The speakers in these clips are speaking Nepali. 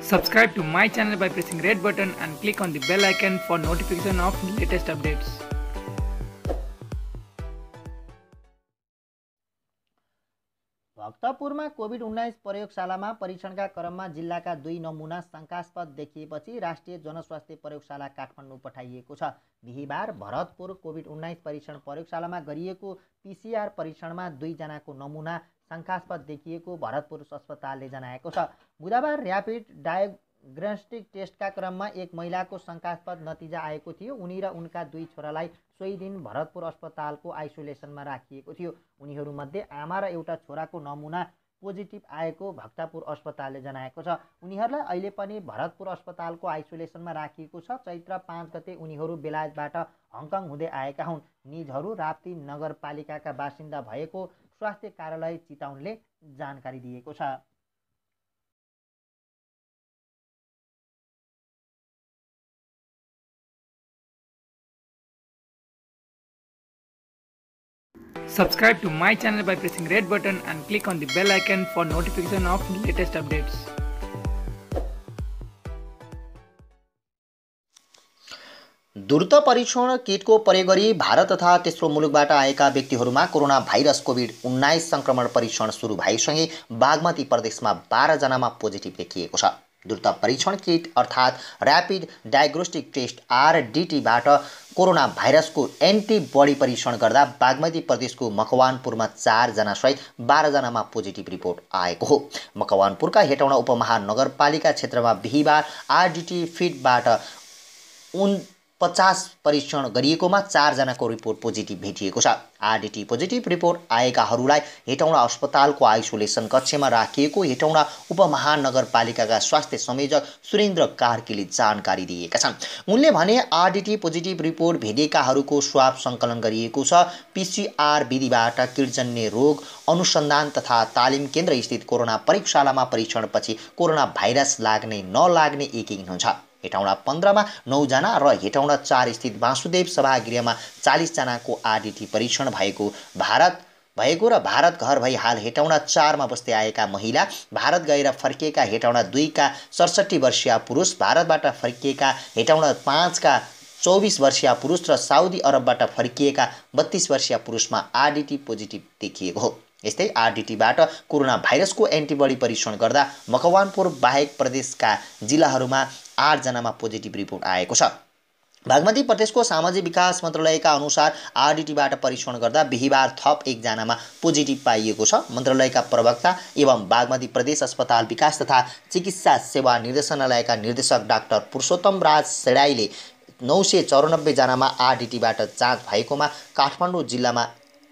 Subscribe to my channel by pressing red button and click on the bell icon for notification of latest updates. भक्तपुरमा कोभिड उन्नाइस प्रयोगशालामा परीक्षणका क्रममा जिल्लाका दुई नमुना शङ्कास्पद देखिएपछि राष्ट्रिय जनस्वास्थ्य प्रयोगशाला काठमाडौँ पठाइएको छ बिहिबार भरतपुर कोभिड उन्नाइस परीक्षण प्रयोगशालामा गरिएको पिसिआर परीक्षणमा दुईजनाको नमुना शङ्कास्पद देखिएको भरतपुर अस्पतालले जनाएको छ। बुधबार ऱ्यापिड डायग्नोस्टिक टेस्टका क्रममा एक महिलाको शङ्कास्पद नतिजा आएको थियो। उनी र उनका दुई छोरालाई सोही दिन भरतपुर अस्पतालको आइसोलेसनमा राखिएको थियो। उनीहरूमध्ये आमा र एउटा छोराको नमुना पोजिटिभ आएको भक्तपुर अस्पतालले जनाएको छ। उनीहरूलाई अहिले पनि भरतपुर अस्पतालको आइसोलेसनमा राखिएको छ। चैत्र पाँच गते उनीहरू बेलायतबाट हङकङ हुँदै आएका हुन्। निजहरू राप्ती नगरपालिकाका बासिन्दा भएको स्वास्थ्य कार्यालय चिताउनले जानकारी दिएको छ Subscribe to my channel by pressing red button and click on the bell icon for notification of latest updates. द्रुत परीक्षण किटको प्रयोग गरी भारत तथा तेस्रो मुलुकबाट आएका व्यक्तिहरूमा कोरोना भाइरस कोभिड उन्नाइस सङ्क्रमण परीक्षण सुरु भएसँगै बागमती प्रदेशमा बाह्रजनामा पोजिटिभ देखिएको छ। द्रुत परीक्षण किट अर्थात् ऱ्यापिड डायग्नोस्टिक टेस्ट आरडिटीबाट कोरोना भाइरसको एन्टिबडी परीक्षण गर्दा बागमती प्रदेशको मकवानपुरमा चारजना सहित बाह्रजनामा पोजिटिभ रिपोर्ट आएको हो। मकवानपुरका हेटौँडा उपमहानगरपालिका क्षेत्रमा बिहिबार आरडिटी फिडबाट उन पचास परीक्षण गरिएकोमा चारजनाको रिपोर्ट पोजिटिभ भेटिएको छ। आरडिटी पोजिटिभ रिपोर्ट आएकाहरूलाई हेटौँडा अस्पतालको आइसोलेसन कक्षमा राखिएको हेटौँडा उपमहानगरपालिकाका स्वास्थ्य संयोजक सुरेन्द्र कार्कीले जानकारी दिएका छन्। उनले भने आरडिटी पोजिटिभ रिपोर्ट भेटेकाहरूको स्वाब सङ्कलन गरिएको छ। पिसिआर विधिबाट किटजन्य रोग अनुसन्धान तथा तालिम केन्द्र स्थित कोरोना प्रयोगशालामा परीक्षणपछि कोरोना भाइरस लाग्ने नलाग्ने एकिङ हुन्छ हेटौँडा पन्ध्रमा नौजना र हेटौँडा चार स्थित वासुदेव सभागृहमा चालिसजनाको आरडिटी परीक्षण भएको भारत भएको र भारत घर भई हाल हेटौँडा चारमा बस्दै आएका महिला भारत गएर फर्किएका हेटौँडा दुईका सडसट्ठी वर्षीय पुरुष भारतबाट फर्किएका हेटौँडा पाँचका चौबिस वर्षीय पुरुष र साउदी अरबबाट फर्किएका बत्तिस वर्षीय पुरुषमा आरडिटी पोजिटिभ देखिएको हो। यस्तै आरडिटीबाट कोरोना भाइरसको एन्टिबडी परीक्षण गर्दा मकवानपुर बाहेक प्रदेशका जिल्लाहरूमा आठजनामा पोजिटिभ रिपोर्ट आएको छ। बागमती प्रदेशको सामाजिक विकास मन्त्रालयका अनुसार आरडिटीबाट परीक्षण गर्दा बिहिबार थप एकजनामा पोजिटिभ पाइएको छ। मन्त्रालयका प्रवक्ता एवं बागमती प्रदेश अस्पताल विकास तथा चिकित्सा सेवा निर्देशनालयका निर्देशक डाक्टर पुरुषोत्तम राज सेडाईले नौ सय चौरानब्बेजनामा आरडिटीबाट जाँच भएकोमा काठमाडौँ जिल्लामा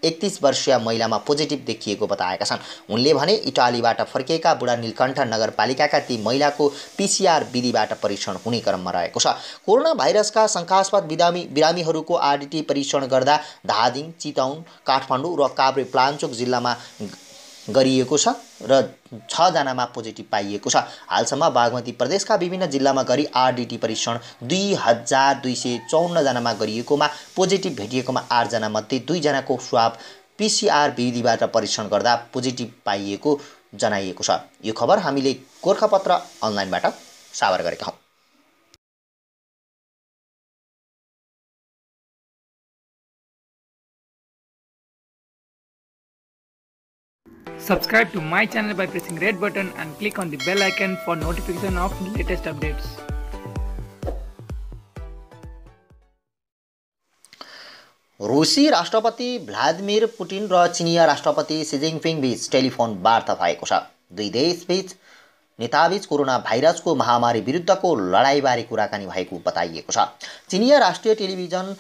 एकतिस वर्षीय महिलामा पोजिटिभ देखिएको बताएका छन्। उनले भने इटालीबाट फर्किएका बुढा नीलकण्ठ नगरपालिकाका ती महिलाको पिसिआर विधिबाट परीक्षण हुने क्रममा रहेको छ। कोरोना भाइरसका शङ्कास्पद बिरामी बिरामीहरूको आरडिटी परीक्षण गर्दा धादिङ चितौन काठमाडौँ र काभ्रे प्लान्चोक जिल्लामा गरिएको छ र छजनामा पोजिटिभ पाइएको छ। हालसम्म बागमती प्रदेशका विभिन्न जिल्लामा गरी आरडिटी परीक्षण दुई हजार दुई सय चौन्नजनामा गरिएकोमा पोजिटिभ भेटिएकोमा आठजना मध्ये दुईजनाको स्वाब पिसिआर विधिबाट परीक्षण गर्दा पोजिटिभ पाइएको जनाइएको छ। यो खबर हामीले गोर्खापत्र अनलाइनबाट सावर गरेका हौँ। Subscribe to my channel by pressing red button and click on the bell icon for notification of latest updates. रुसी राष्ट्रपति भ्लादिमिर पुटिन र चिनिया राष्ट्रपति सिजिङपिङ बीच टेलिफोन वार्ता भएको छ दुई देशबीच नेताबीच कोरोना भाइरसको महामारी विरुद्धको लडाइँबारे कुराकानी भएको बताइएको छ चिनिया राष्ट्रिय टेलिभिजन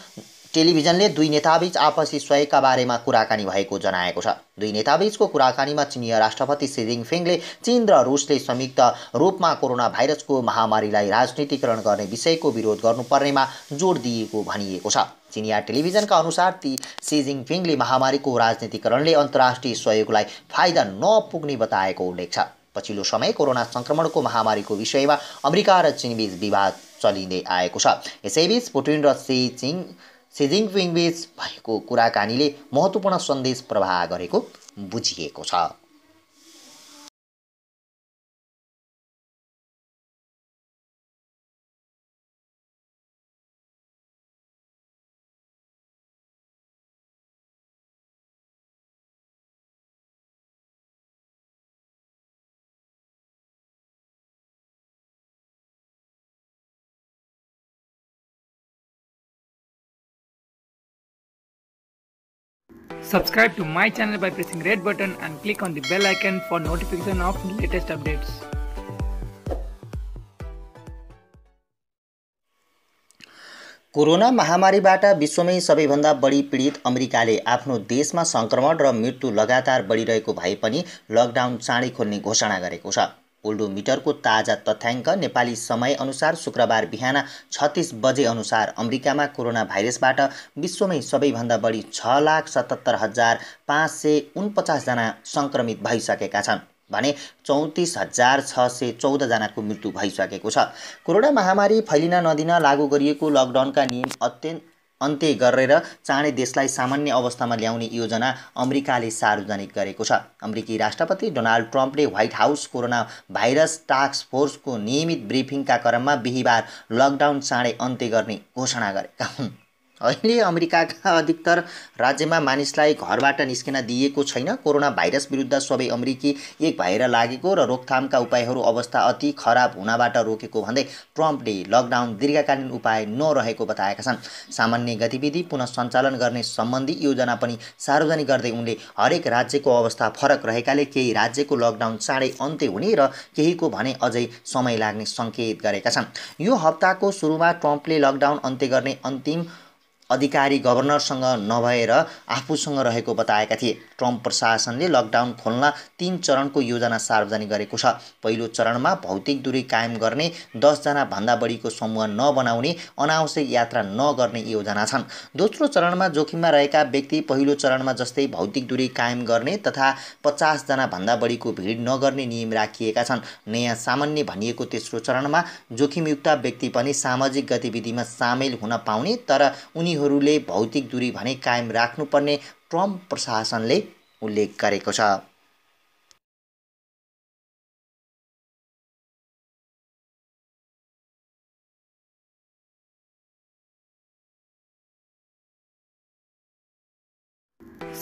टेलिभिजनले दुई नेताबीच आपसी सहयोगका बारेमा कुराकानी भएको जनाएको छ। दुई नेताबीचको कुराकानीमा चिनिया राष्ट्रपति सी जिङफिङले चीन र रुसले संयुक्त रूपमा कोरोना भाइरसको महामारीलाई राजनीतिकरण गर्ने विषयको विरोध गर्नुपर्नेमा जोड दिएको भनिएको छ। चिनिया टेलिभिजनका अनुसार ती सी जिङफिङले महामारीको राजनीतिकरणले अन्तर्राष्ट्रिय सहयोगलाई फाइदा नपुग्ने बताएको उल्लेख छ। पछिल्लो समय कोरोना सङ्क्रमणको महामारीको विषयमा अमेरिका र चीनबीच विवाद चलिँदै आएको छ। यसैबीच पुटिन र सी चिङ सिजिङपिङबीच भएको कुराकानीले महत्त्वपूर्ण सन्देश प्रवाह गरेको बुझिएको छ। Subscribe to my channel by pressing red button and click on the bell icon for notification of latest updates. Corona महामारीबाट विश्वमै सबैभन्दा बढी पीडित अमेरिकाले आफ्नो देशमा सङ्क्रमण र मृत्यु लगातार बढिरहेको भए पनि लकडाउन चाँडै खोल्ने घोषणा गरेको छ मिटरको ताजा तथ्याङ्क नेपाली समयअनुसार शुक्रबार बिहान छत्तिस बजे अनुसार अमेरिकामा कोरोना भाइरसबाट विश्वमै सबैभन्दा बढी छ लाख सतहत्तर हजार पाँच सय उनपचासजना सङ्क्रमित भइसकेका छन् भने चौतिस हजार छ सय चौधजनाको मृत्यु भइसकेको छ। कोरोना महामारी फैलिन नदिन लागू गरिएको लकडाउनका नियम अत्यन्त अन्त्य गरेर चाँडै देशलाई सामान्य अवस्थामा ल्याउने योजना अमेरिकाले सार्वजनिक गरेको छ। अमेरिकी राष्ट्रपति Donald ट्रम्पले White House corona virus task फोर्सको नियमित ब्रिफिङका क्रममा बिहिबार लकडाउन चाँडै अन्त्य गर्ने घोषणा गरेका हुन्। अहिले अमेरिकाका अधिकतर राज्यमा मानिसलाई घरबाट निस्किन दिइएको छैन। कोरोना भाइरस विरुद्ध सबै अमेरिकी एक भएर लागेको र रोकथामका उपायहरू अवस्था अति खराब हुनबाट रोकेको भन्दै ट्रम्पले लकडाउन दीर्घकालीन उपाय नरहेको बताएका छन्। सामान्य गतिविधि पुनः सञ्चालन गर्ने सम्बन्धी योजना पनि सार्वजनिक गर्दै उनले हरेक राज्यको अवस्था फरक रहेकाले केही राज्यको लकडाउन चाँडै अन्त्य हुने र केहीको भने अझै समय लाग्ने सङ्केत गरेका छन्। यो हप्ताको सुरुमा ट्रम्पले लकडाउन अन्त्य गर्ने अन्तिम अधिकारी गभर्नरसँग नभएर आफूसँग रहेको बताएका थिए। ट्रम्प प्रशासनले लकडाउन खोल्न तीन चरणको योजना सार्वजनिक गरेको छ। पहिलो चरणमा भौतिक दूरी कायम गर्ने दसजना भन्दा बढीको समूह नबनाउने अनावश्यक यात्रा नगर्ने योजना छन्। दोस्रो चरणमा जोखिममा रहेका व्यक्ति पहिलो चरणमा जस्तै भौतिक दूरी कायम गर्ने तथा पचासजना भन्दा बढीको भिड नगर्ने नियम राखिएका छन्। नयाँ सामान्य भनिएको तेस्रो चरणमा जोखिमयुक्त व्यक्ति पनि सामाजिक गतिविधिमा सामेल हुन पाउने तर उनीहरू उनीहरूले भौतिक दूरी भने कायम राख्नुपर्ने ट्रम्प प्रशासनले उल्लेख गरेको छ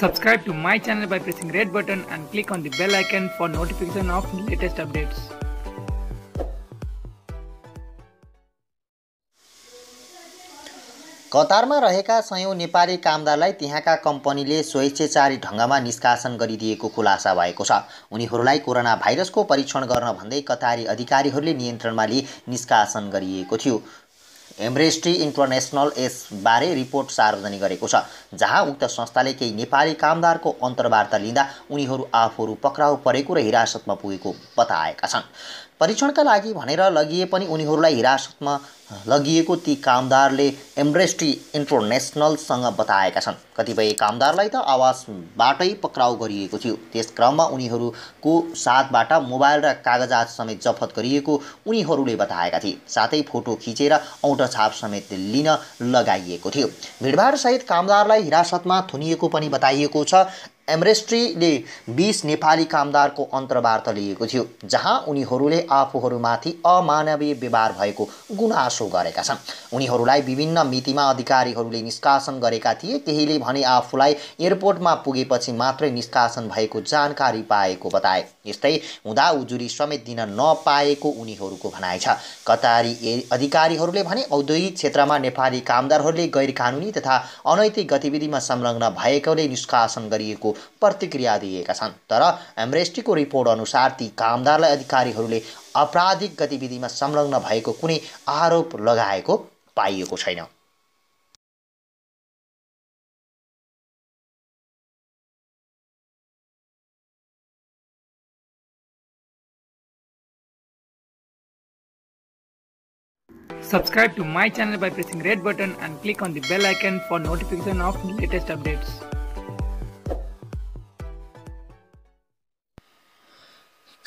Subscribe to my channel by pressing red button and click on the bell icon for notification of latest updates. कतारमा रहेका सयौँ नेपाली कामदारलाई त्यहाँका कम्पनीले स्वेच्छाचारी ढङ्गमा निष्कासन गरिदिएको खुलासा भएको छ। उनीहरूलाई कोरोना भाइरसको परीक्षण गर्न भन्दै कतारी अधिकारीहरूले नियन्त्रणमा लिई निष्कासन गरिएको थियो। एमरेस्ट्री इन्टरनेसनल यसबारे रिपोर्ट सार्वजनिक गरेको छ जहाँ उक्त संस्थाले केही नेपाली कामदारको अन्तर्वार्ता लिँदा उनीहरू आफूहरू पक्राउ परेको र हिरासतमा पुगेको बताएका छन्। परीक्षणका लागि भनेर लगिए पनि उनीहरूलाई हिरासतमा लगिएको ती कामदारले एम्ब्रेस्टी इन्टरनेसनलसँग बताएका छन्। कतिपय कामदारलाई त आवासबाटै पक्राउ गरिएको थियो। त्यस क्रममा उनीहरूको साथबाट मोबाइल र कागजात समेत जफत गरिएको उनीहरूले बताएका थिए। साथै फोटो खिचेर औँठा समेत लिन लगाइएको थियो। भिडभाडसहित कामदारलाई हिरासतमा थुनिएको पनि बताइएको छ। एमरेस्ट्रीले बिस नेपाली कामदारको अन्तर्वार्ता लिएको थियो जहाँ उनीहरूले आफूहरूमाथि अमानवीय व्यवहार भएको गुनासो गरेका छन्। उनीहरूलाई विभिन्न मितिमा अधिकारीहरूले निष्कासन गरेका थिए। केहीले भने आफूलाई एयरपोर्टमा पुगेपछि मात्रै निष्कासन भएको जानकारी पाएको बताए। यस्तै हुँदा उजुरी समेत दिन नपाएको उनीहरूको भनाइ छ। कतारी अधिकारीहरूले भने औद्योगिक क्षेत्रमा नेपाली कामदारहरूले गैर कानुनी तथा अनैतिक गतिविधिमा संलग्न भएकोले निष्कासन गरिएको प्रतिक्रिया दिएका छन् तर एमरेस्टीको रिपोर्ट अनुसार ती कामदारलाई अधिकारीहरूले आपराधिक गतिविधिमा संलग्न भएको कुनै आरोप लगाएको पाइएको छैन Subscribe to my channel by pressing red button and click on the bell icon for notification of latest updates.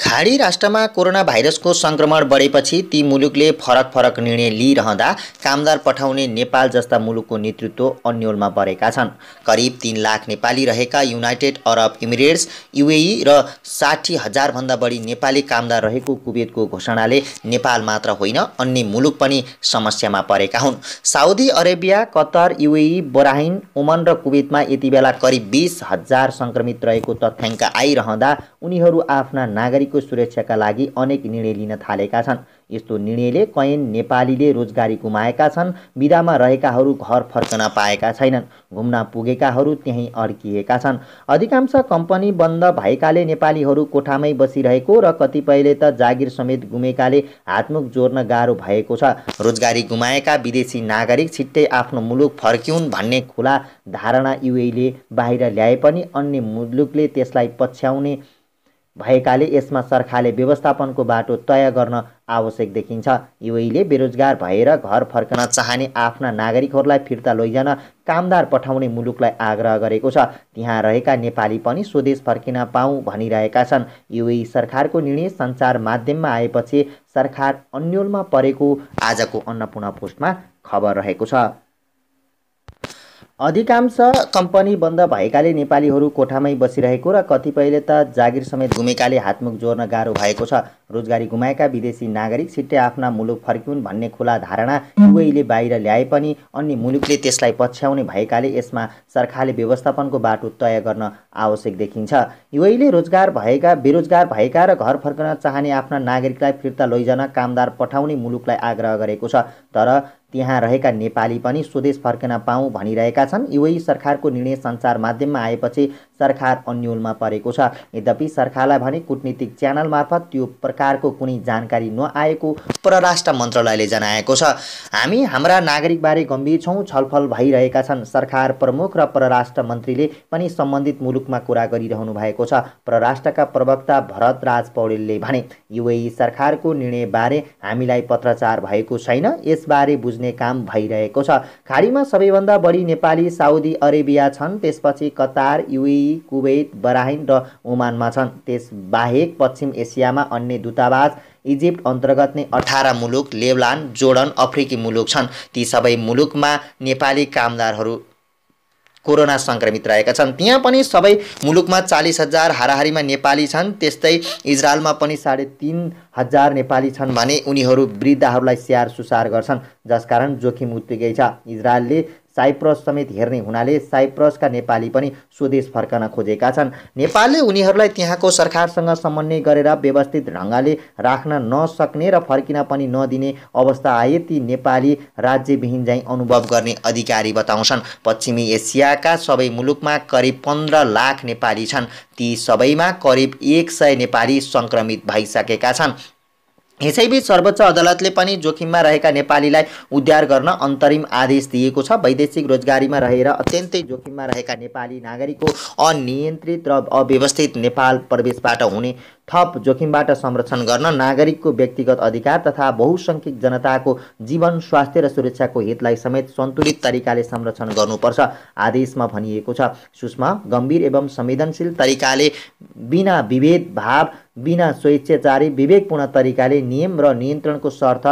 खाडी राष्ट्रमा कोरोना भाइरसको सङ्क्रमण बढेपछि ती मुलुकले फरक फरक निर्णय लिइरहँदा कामदार पठाउने नेपाल जस्ता मुलुकको नेतृत्व अन्यलमा परेका छन्। करिब तिन लाख नेपाली रहेका युनाइटेड अरब इमिरेट्स युएई र साठी हजारभन्दा बढी नेपाली कामदार रहेको कुवेतको घोषणाले नेपाल मात्र होइन अन्य मुलुक पनि समस्यामा परेका हुन्। Saudi Arabia Qatar UAE Bahrain Oman र कुवेतमा यति बेला करिब बिस हजार सङ्क्रमित रहेको तथ्याङ्क आइरहँदा उनीहरू आफ्ना नागरिक नेपालीको सुरक्षाका लागि अनेक निर्णय लिन थालेका छन्। यस्तो निर्णयले कैयन नेपालीले रोजगारी गुमाएका छन् विधामा रहेकाहरू घर फर्कन पाएका छैनन् घुम्न पुगेकाहरू त्यहीँ अड्किएका छन्। अधिकांश कम्पनी बन्द भएकाले नेपालीहरू कोठामै बसिरहेको र कतिपयले त जागिर समेत गुमेकाले हातमुख जोड्न गाह्रो भएको छ। रोजगारी गुमाएका विदेशी नागरिक छिट्टै आफ्नो मुलुक फर्क्यौन् भन्ने खुला धारणा युएले बाहिर ल्याए पनि अन्य मुलुकले त्यसलाई पछ्याउने भएकाले यसमा सरकारले व्यवस्थापनको बाटो तय गर्न आवश्यक देखिन्छ। युएले बेरोजगार भएर घर फर्कन चाहने आफ्ना नागरिकहरूलाई फिर्ता लैजान कामदार पठाउने मुलुकलाई आग्रह गरेको छ। त्यहाँ रहेका नेपाली पनि स्वदेश फर्किन पाऊँ भनिरहेका छन्। युए सरकारको निर्णय सञ्चार माध्यममा आएपछि सरकार अन्यलमा परेको आजको अन्नपूर्ण पोस्टमा खबर रहेको छ। अधिकांश कम्पनी बन्द भएकाले नेपालीहरू कोठामै बसिरहेको र कतिपयले त जागिर समेत गुमेकाले हातमुख जोड्न गाह्रो भएको छ। रोजगारी गुमाएका विदेशी नागरिक छिट्टै आफ्ना मुलुक फर्किउन् भन्ने खुला धारणा युएले बाहिर ल्याए पनि अन्य मुलुकले त्यसलाई पछ्याउने भएकाले यसमा सरकारले व्यवस्थापनको बाटो तय गर्न आवश्यक देखिन्छ। युएले रोजगार भएका बेरोजगार भएका र घर फर्कन चाहने आफ्ना नागरिकलाई फिर्ता लैजान कामदार पठाउने मुलुकलाई आग्रह गरेको छ। तर त्यहाँ रहेका नेपाली पनि स्वदेश फर्कन पाऊँ भनिरहेका छन्। युए सरकारको निर्णय सञ्चार माध्यममा आएपछि सरकार अन्यलमा परेको छ। यद्यपि सरकारलाई भने कुटनीतिक च्यानल मार्फत त्यो प्रकारको कुनै जानकारी नआएको परराष्ट्र मन्त्रालयले जनाएको छ। हामी हाम्रा नागरिकबारे गम्भीर छौँ छलफल भइरहेका छन्। सरकार प्रमुख र परराष्ट्र मन्त्रीले पनि सम्बन्धित मुलुकमा कुरा गरिरहनु भएको छ। परराष्ट्रका प्रवक्ता भरत राज पौडेलले भने युए सरकारको निर्णयबारे हामीलाई पत्रचार भएको छैन। यसबारे बुझ्ने काम भइरहेको छ। खाडीमा सबैभन्दा बढी नेपाली साउदी अरेबिया छन्। त्यसपछि कतार युए कुवेत बराहिन र ओमानमा छन्। त्यसबाहेक पश्चिम एसियामा अन्य दूतावास इजिप्ट अन्तर्गत नै अठार मुलुक लेबलान जोर्डन अफ्रिकी मुलुक छन्। ती सबै मुलुकमा नेपाली कामदारहरू कोरोना सङ्क्रमित रहेका छन्। त्यहाँ पनि सबै मुलुकमा चालिस हजार हाराहारीमा नेपाली छन्। त्यस्तै इजरायलमा पनि साढे तिन हजार नेपाली छन् भने उनीहरू वृद्धहरूलाई स्याहार सुसार गर्छन् जसकारण जोखिम उत्तिकै छ। इजरायलले साइप्रस समेत हेर्ने हुनाले साइप्रसका नेपाली पनि स्वदेश फर्कन खोजेका छन्। नेपालले उनीहरूलाई त्यहाँको सरकारसँग समन्वय गरेर व्यवस्थित ढङ्गले राख्न नसक्ने र फर्किन पनि नदिने अवस्था आए ती नेपाली राज्यविहीन झैँ अनुभव गर्ने अधिकारी बताउँछन्। पश्चिमी एसियाका सबै मुलुकमा करिब पन्ध्र लाख नेपाली छन्। ती सबैमा करिब एक सय नेपाली सङ्क्रमित भइसकेका छन्। यसैबीच सर्वोच्च अदालतले पनि जोखिममा रहेका नेपालीलाई उद्धार गर्न अन्तरिम आदेश दिएको छ। वैदेशिक रोजगारीमा रहेर अत्यन्तै जोखिममा रहेका नेपाली नागरिकको अनियन्त्रित र अव्यवस्थित नेपाल प्रवेशबाट हुने थप जोखिमबाट संरक्षण गर्न नागरिकको व्यक्तिगत अधिकार तथा बहुसङ्ख्यक जनताको जीवन स्वास्थ्य र सुरक्षाको हितलाई समेत सन्तुलित तरिकाले संरक्षण गर्नुपर्छ आदेशमा भनिएको छ। सूक्ष्म गम्भीर एवं संवेदनशील तरिकाले बिना विभेद भाव बिना स्वेच्छाचारी विवेकपूर्ण तरिकाले नियम र नियन्त्रणको शर्त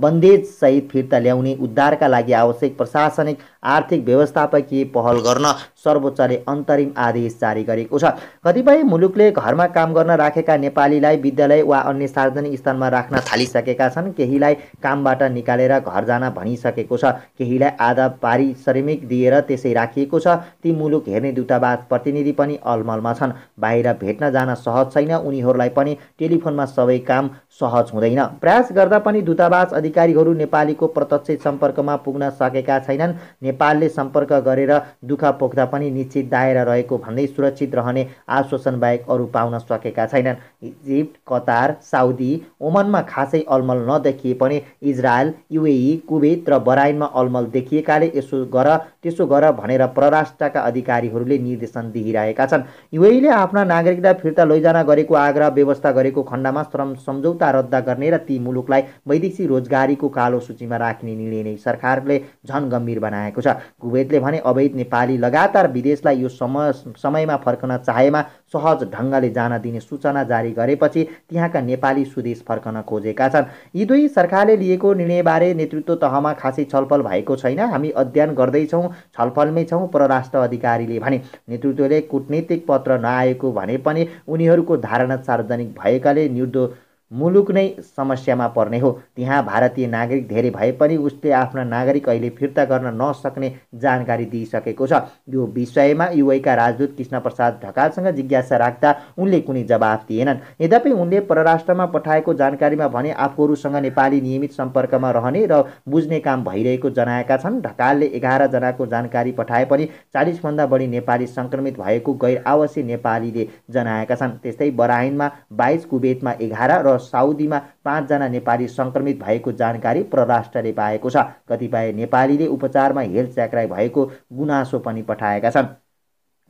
बन्देजसहित फिर्ता ल्याउने उद्धारका लागि आवश्यक प्रशासनिक आर्थिक व्यवस्थापकीय पहल गर्न सर्वोच्चले अन्तरिम आदेश जारी गरेको छ। कतिपय मुलुकले घरमा काम गर्न राखेका नेपालीलाई विद्यालय वा अन्य सार्वजनिक स्थानमा राख्न थालिसकेका छन्। केहीलाई कामबाट निकालेर घर जान भनिसकेको छ। केहीलाई आधा पारिश्रमिक दिएर त्यसै राखिएको छ। ती मुलुक हेर्ने दूतावास प्रतिनिधि पनि अलमलमा छन्। बाहिर भेट्न जान सहज छैन। उनीहरूलाई पनि टेलिफोनमा सबै काम सहज हुँदैन। प्रयास गर्दा पनि दूतावास अधिकारीहरू नेपालीको प्रत्यक्ष सम्पर्कमा पुग्न सकेका छैनन्। नेपालले सम्पर्क गरेर दुःख पोख्दा पनि निश्चित दायरा रहेको भन्दै सुरक्षित रहने आश्वासन बाहेक अरू पाउन सकेका छैनन्। इजिप्ट कतार साउदी ओमनमा खासै अलमल नदेखिए पनि इजरायल युएई कुवेत र बराइनमा अलमल देखिएकाले यसो गर त्यसो गर भनेर परराष्ट्रका अधिकारीहरूले निर्देशन दिइरहेका छन्। युएईले आफ्ना नागरिकलाई फिर्ता लैजान गरेको आग्रह व्यवस्था गरेको खण्डमा श्रम सम्झौता रद्द गर्ने र ती मुलुकलाई वैदेशिक रोजगारीको कालो सूचीमा राख्ने निर्णय नै सरकारले झन गम्भीर बनाएको छ। कुवेतले भने अवैध नेपाली लगातार विदेशलाई यो समय समयमा फर्कन चाहेमा सहज ढङ्गले जान दिने सूचना जारी गरेपछि त्यहाँका नेपाली स्वदेश फर्कन खोजेका छन्। यी दुई सरकारले लिएको निर्णयबारे नेतृत्व तहमा खासै छलफल भएको छैन। हामी अध्ययन गर्दैछौँ छलफलमै छौँ परराष्ट्र अधिकारीले भने नेतृत्वले कुटनीतिक पत्र नआएको भने पनि उनीहरूको धारणा सार्वजनिक भएकाले निर्दो मुलुक नै समस्यामा पर्ने हो। त्यहाँ भारतीय नागरिक धेरै भए पनि उसले आफ्ना नागरिक अहिले फिर्ता गर्न नसक्ने जानकारी दिइसकेको छ। यो विषयमा युएका राजदूत कृष्ण प्रसाद ढकालसँग जिज्ञासा राख्दा उनले कुनै जवाफ दिएनन्। यद्यपि उनले परराष्ट्रमा पठाएको जानकारीमा भने आफूहरूसँग नेपाली नियमित सम्पर्कमा रहने र बुझ्ने काम भइरहेको जनाएका छन्। ढकालले एघारजनाको जानकारी पठाए पनि चालिसभन्दा बढी नेपाली सङ्क्रमित भएको गैर आवासीय नेपालीले जनाएका छन्। त्यस्तै बराइनमा बाइस कुवेतमा एघार र साउदीमा पाँचजना नेपाली सङ्क्रमित भएको जानकारी परराष्ट्रले पाएको छ। कतिपय नेपालीले उपचारमा हेल च्याक्राई भएको गुनासो पनि पठाएका छन्।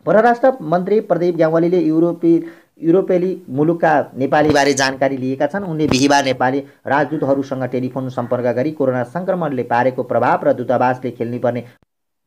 परराष्ट्र मन्त्री प्रदीप ग्यावालीले युरोपी युरोपेली मुलुकका नेपालीबारे जानकारी लिएका छन्। उनले बिहिबार नेपाली राजदूतहरूसँग टेलिफोन सम्पर्क गरी कोरोना सङ्क्रमणले पारेको प्रभाव र दूतावासले खेल्नुपर्ने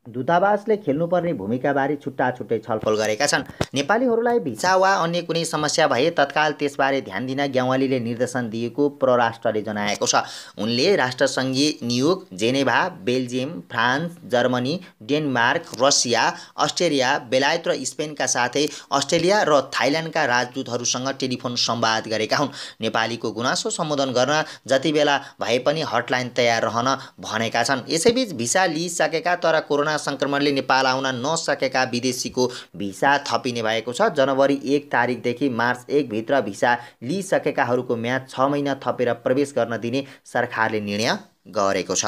दूतावासले खेल्नुपर्ने भूमिकाबारे छुट्टा छुट्टै छलफल गरेका छन्। नेपालीहरूलाई भिसा वा अन्य कुनै समस्या भए तत्काल त्यसबारे ध्यान दिन ग्यावालीले निर्देशन दिएको परराष्ट्रले जनाएको छ। उनले राष्ट्रसङ्घीय नियोग Geneva Belgium France Germany Denmark Russia Australia बेलायत र स्पेनका साथै अस्ट्रेलिया र थाइल्यान्डका राजदूतहरूसँग टेलिफोन संवाद गरेका हुन्। नेपालीको गुनासो सम्बोधन गर्न जति बेला भए पनि हटलाइन तयार रहन भनेका छन्। यसैबीच भिसा लिइसकेका तर कोरोना सङ्क्रमणले नेपाल आउन नसकेका विदेशीको भिसा थपिने भएको छ। जनवरी एक तारिकदेखि मार्च एकभित्र भिसा लिइसकेकाहरूको म्याद छ महिना थपेर प्रवेश गर्न दिने सरकारले निर्णय गरेको छ।